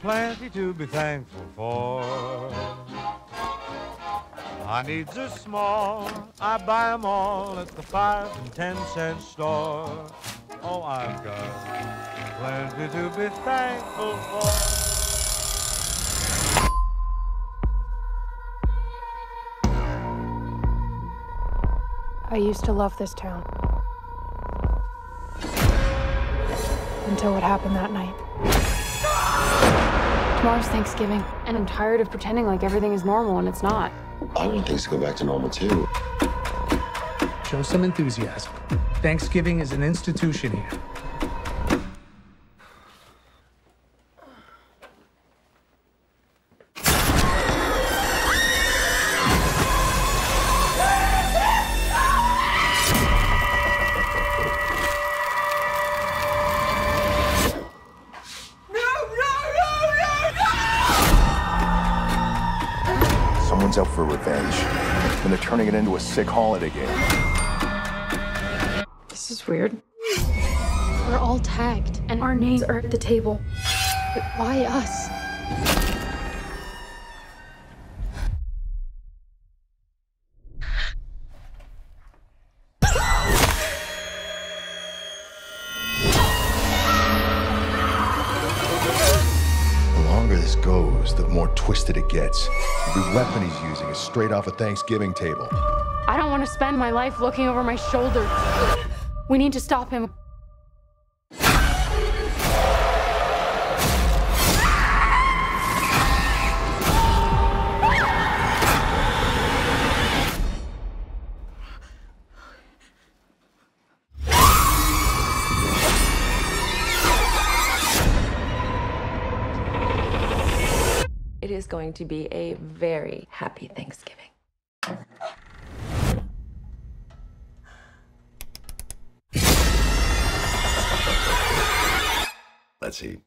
plenty to be thankful for. My needs are small, I buy 'em all at the five and ten cent store. Oh, I've got plenty to be thankful for. I used to love this town. Until what happened that night. Tomorrow's Thanksgiving, and I'm tired of pretending like everything is normal and it's not. I want things to go back to normal too. Show some enthusiasm. Thanksgiving is an institution here. Someone's out for revenge, and they're turning it into a sick holiday game. This is weird. We're all tagged, and our names are at the table. But why us? Longer this goes, the more twisted it gets. The weapon he's using is straight off a Thanksgiving table. I don't want to spend my life looking over my shoulder. We need to stop him. It is going to be a very happy Thanksgiving. Let's eat.